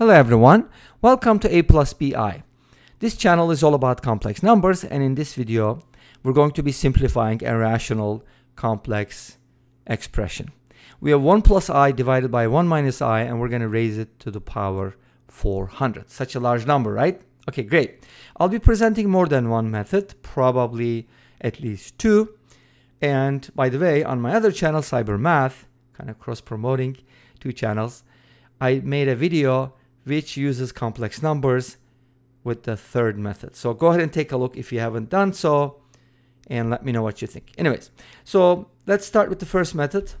Hello everyone, welcome to A plus BI. This channel is all about complex numbers and in this video we're going to be simplifying a rational complex expression. We have 1 plus i divided by 1 minus i and we're going to raise it to the power 400. Such a large number, right? Okay, great. I'll be presenting more than one method, probably at least two. And by the way, on my other channel, SyberMath, kind of cross promoting two channels, I made a video which uses complex numbers with the third method. So go ahead and take a look if you haven't done so and let me know what you think. Anyways, so let's start with the first method.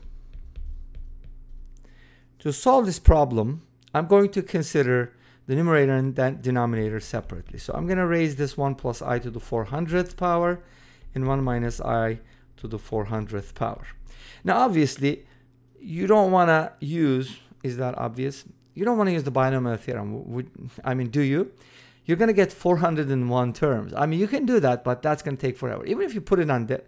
To solve this problem, I'm going to consider the numerator and denominator separately. So I'm going to raise this 1 plus i to the 400th power and 1 minus i to the 400th power. Now obviously, you don't want to use, is that obvious? You don't want to use the binomial theorem. I mean, do you? You're going to get 401 terms. I mean, you can do that, but that's going to take forever. Even if you put it on, De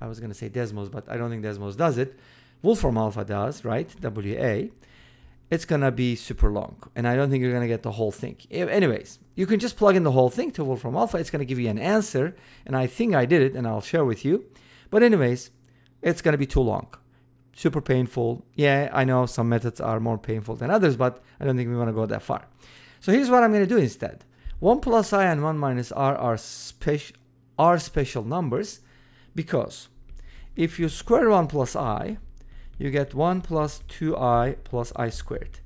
I was going to say Desmos, but I don't think Desmos does it. Wolfram Alpha does, right? WA. It's going to be super long, and I don't think you're going to get the whole thing. Anyways, you can just plug in the whole thing to Wolfram Alpha. It's going to give you an answer, and I think I did it, and I'll share with you. But anyways, it's going to be too long super painful. Yeah, I know some methods are more painful than others, but I don't think we want to go that far. So here's what I'm going to do instead. 1 plus i and 1 minus r are, are special numbers because if you square 1 plus i, you get 1 plus 2i plus i squared.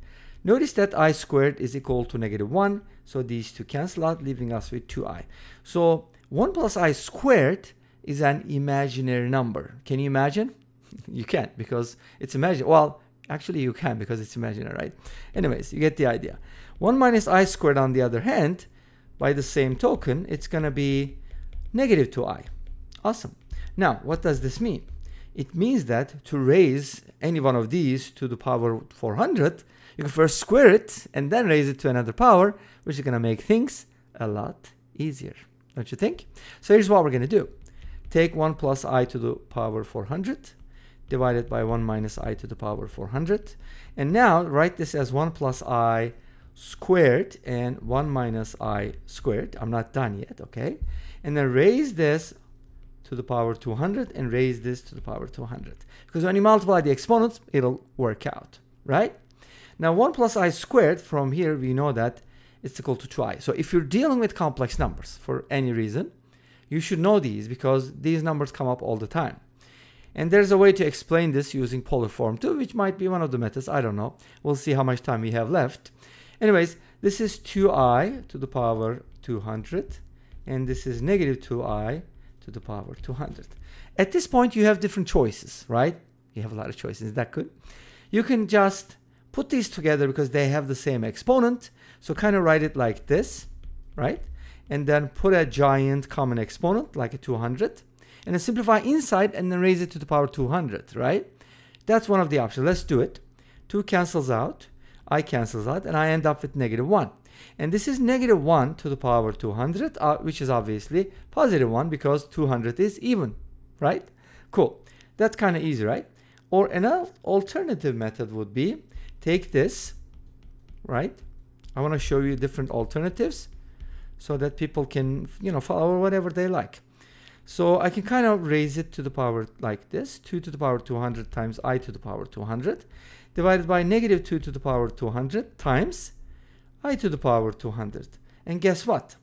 Notice that i squared is equal to negative 1, so these two cancel out, leaving us with 2i. So 1 plus i squared is an imaginary number. Can you imagine? You can't because it's imaginary. Well, actually you can because it's imaginary, right? Anyways, you get the idea. 1 minus i squared on the other hand, by the same token, it's going to be negative 2i. Awesome. Now, what does this mean? It means that to raise any one of these to the power 400, you can first square it and then raise it to another power, which is going to make things a lot easier. Don't you think? So here's what we're going to do. Take 1 plus i to the power 400 divided by 1 minus i to the power 400. And now write this as 1 plus i squared and 1 minus i squared. I'm not done yet, okay? And then raise this to the power 200 and raise this to the power 200. Because when you multiply the exponents, it'll work out, right? Now 1 plus i squared, from here we know that it's equal to 2i. So if you're dealing with complex numbers for any reason, you should know these because these numbers come up all the time. And there's a way to explain this using polar form too, which might be one of the methods. I don't know. We'll see how much time we have left. Anyways, this is 2i to the power 200. And this is negative 2i to the power 200. At this point, you have different choices, right? You have a lot of choices. Is that good? You can just put these together because they have the same exponent. So kind of write it like this, right? And then put a giant common exponent like a 200 and then simplify inside and then raise it to the power 200, right? That's one of the options. Let's do it. 2 cancels out, i cancels out, and I end up with negative 1. And this is negative 1 to the power 200, uh, which is obviously positive 1 because 200 is even, right? Cool. That's kind of easy, right? Or an alternative method would be take this, right? I want to show you different alternatives so that people can, you know, follow whatever they like. So I can kind of raise it to the power like this, 2 to the power 200 times i to the power 200, divided by negative 2 to the power 200 times i to the power 200. And guess what?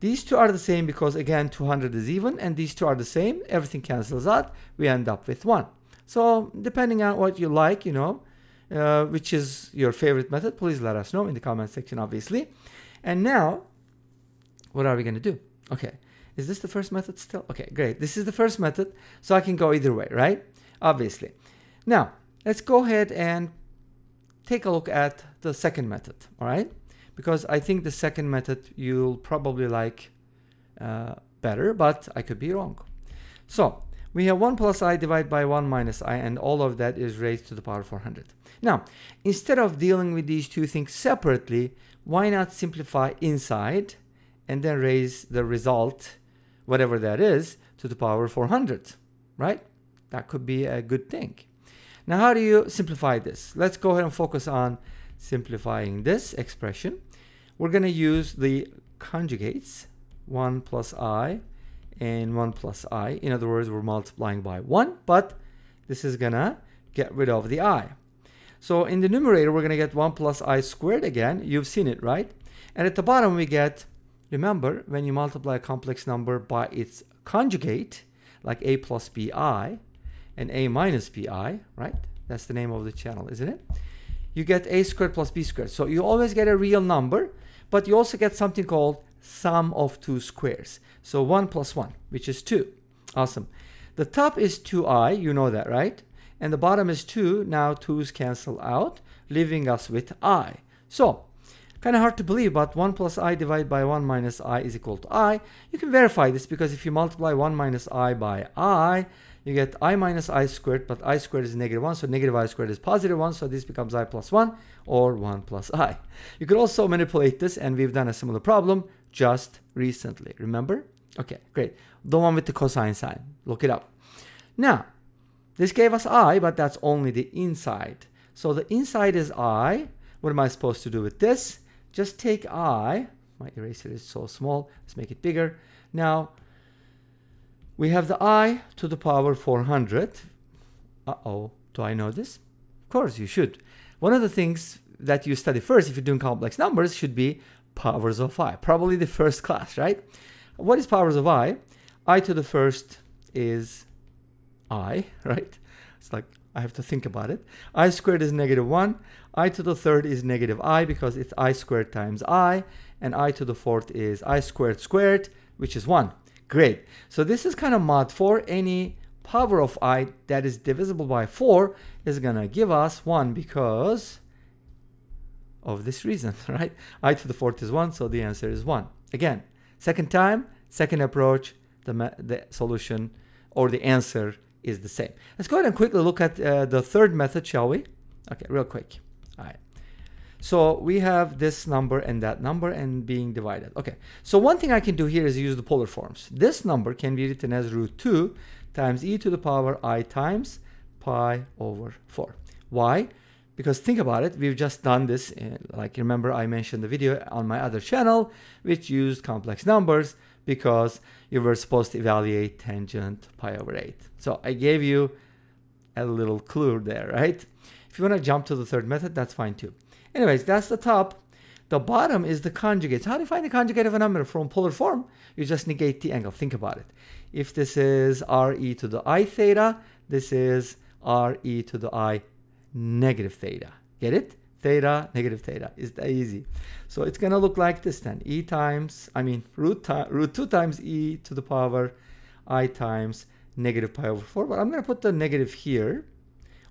These two are the same because again 200 is even and these two are the same. Everything cancels out. We end up with 1. So depending on what you like, you know, uh, which is your favorite method, please let us know in the comment section obviously. And now, what are we going to do? Okay. Is this the first method still? Okay, great. This is the first method, so I can go either way, right? Obviously. Now, let's go ahead and take a look at the second method, all right? Because I think the second method you'll probably like uh, better, but I could be wrong. So, we have 1 plus i divided by 1 minus i, and all of that is raised to the power 400. Now, instead of dealing with these two things separately, why not simplify inside and then raise the result whatever that is, to the power 400, right? That could be a good thing. Now, how do you simplify this? Let's go ahead and focus on simplifying this expression, we're going to use the conjugates 1 plus i and 1 plus i. In other words, we're multiplying by 1, but this is going to get rid of the i. So in the numerator, we're going to get 1 plus i squared again. You've seen it, right? And at the bottom, we get, remember, when you multiply a complex number by its conjugate, like a plus bi and a minus bi, right? That's the name of the channel, isn't it? You get a squared plus b squared. So you always get a real number, but you also get something called sum of two squares. So 1 plus 1, which is 2. Awesome. The top is 2i, you know that, right? And the bottom is 2. Now 2's cancel out, leaving us with i. So, kind of hard to believe, but 1 plus i divided by 1 minus i is equal to i. You can verify this because if you multiply 1 minus i by i, you get i minus i squared, but i squared is negative 1, so negative i squared is positive 1, so this becomes i plus 1, or 1 plus i. You could also manipulate this, and we've done a similar problem just recently. Remember? Okay, great. The one with the cosine sign. Look it up. Now, this gave us i, but that's only the inside. So the inside is i. What am I supposed to do with this? Just take i. My eraser is so small. Let's make it bigger. Now, we have the i to the power 400. Uh-oh, do I know this? Of course you should. One of the things that you study first if you're doing complex numbers should be powers of i. Probably the first class, right? What is powers of i? i to the first is i, right? It's like I have to think about it. i squared is negative 1. i to the third is negative i because it's i squared times i. And i to the fourth is i squared squared, which is 1. Great. So this is kind of mod 4. Any power of i that is divisible by 4 is going to give us 1 because of this reason, right? i to the fourth is 1, so the answer is 1. Again, second time, second approach, the, the solution or the answer is the same. Let's go ahead and quickly look at uh, the third method, shall we? Okay, real quick. All right. So we have this number and that number and being divided. Okay, so one thing I can do here is use the polar forms. This number can be written as root 2 times e to the power i times pi over 4. Why? Because think about it, we've just done this, in, like remember I mentioned the video on my other channel, which used complex numbers because you were supposed to evaluate tangent pi over 8. So I gave you a little clue there, right? If you want to jump to the third method, that's fine too. Anyways, that's the top. The bottom is the conjugate. How do you find the conjugate of a number from polar form? You just negate the angle. Think about it. If this is re to the i theta, this is re to the i negative theta. Get it? Theta, negative theta. Is that easy? So it's going to look like this then. E times, I mean, root, root 2 times e to the power i times negative pi over 4. But I'm going to put the negative here.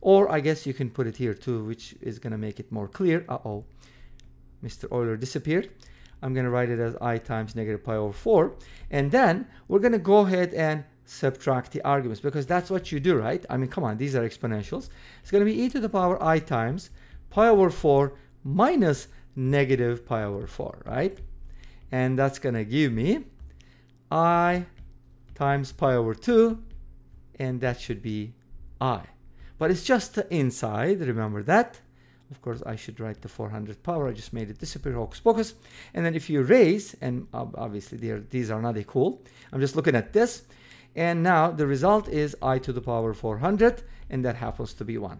Or I guess you can put it here too, which is going to make it more clear. Uh-oh. Mr. Euler disappeared. I'm going to write it as i times negative pi over 4. And then we're going to go ahead and subtract the arguments because that's what you do, right? I mean, come on, these are exponentials. It's going to be e to the power i times pi over 4 minus negative pi over 4, right? And that's going to give me i times pi over 2, and that should be i. But it's just the inside, remember that. Of course, I should write the 400 power. I just made it disappear, hocus pocus. And then if you raise, and obviously these are not equal, I'm just looking at this. And now the result is i to the power 400, and that happens to be 1.